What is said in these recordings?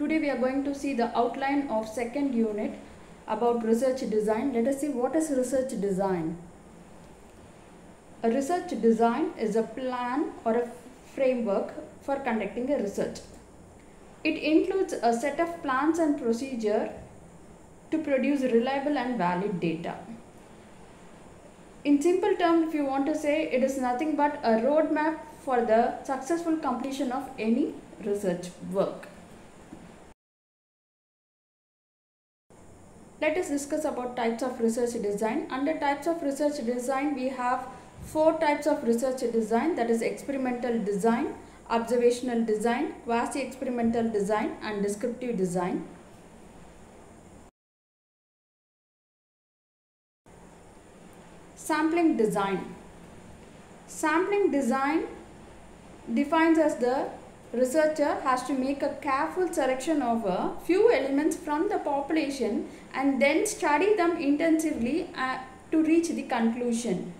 Today we are going to see the outline of second unit about research design. Let us see what is research design. A research design is a plan or a framework for conducting a research. It includes a set of plans and procedure to produce reliable and valid data. In simple terms, if you want to say, it is nothing but a roadmap for the successful completion of any research work. Let us discuss about types of research design. Under types of research design, we have four types of research design that is experimental design, observational design, quasi-experimental design and descriptive design. Sampling design. Sampling design defines as the researcher has to make a careful selection of a few elements from the population and then study them intensively uh, to reach the conclusion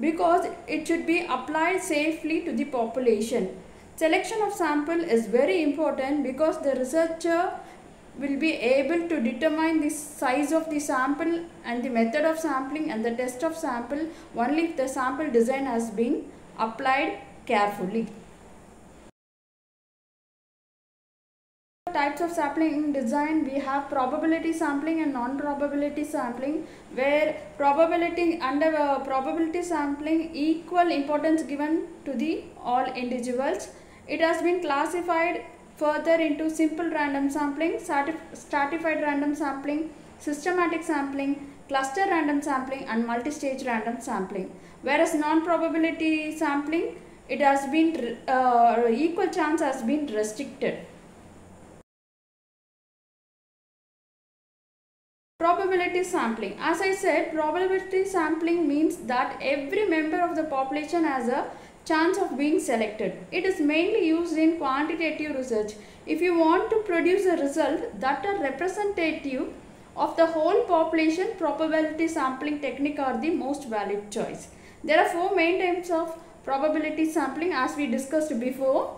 because it should be applied safely to the population. Selection of sample is very important because the researcher will be able to determine the size of the sample and the method of sampling and the test of sample only if the sample design has been applied carefully. Types of sampling design we have probability sampling and non-probability sampling where probability under uh, probability sampling equal importance given to the all individuals. It has been classified further into simple random sampling stratified random sampling systematic sampling cluster random sampling and multi-stage random sampling. Whereas non-probability sampling it has been uh, equal chance has been restricted Probability sampling. As I said, probability sampling means that every member of the population has a chance of being selected. It is mainly used in quantitative research. If you want to produce a result that are representative of the whole population, probability sampling technique are the most valid choice. There are four main types of probability sampling as we discussed before.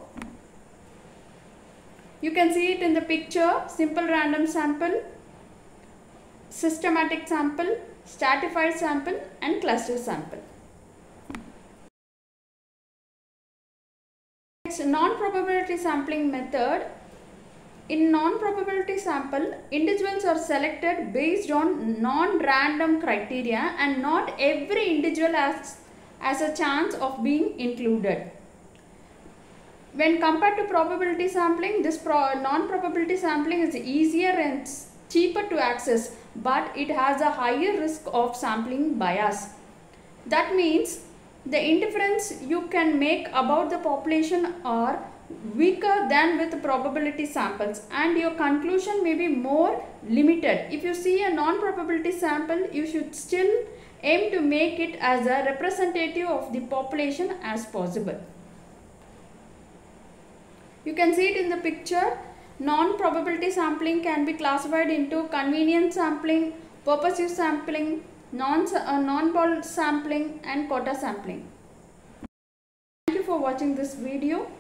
You can see it in the picture, simple random sample, systematic sample, stratified sample and cluster sample. Next, non-probability sampling method. In non-probability sample, individuals are selected based on non-random criteria and not every individual has, has a chance of being included. When compared to probability sampling, this pro non-probability sampling is easier and cheaper to access but it has a higher risk of sampling bias. That means the inference you can make about the population are weaker than with probability samples and your conclusion may be more limited. If you see a non-probability sample, you should still aim to make it as a representative of the population as possible. You can see it in the picture Non-probability sampling can be classified into convenience sampling, purposive sampling, non, uh, sampling and quota sampling. Thank you for watching this video.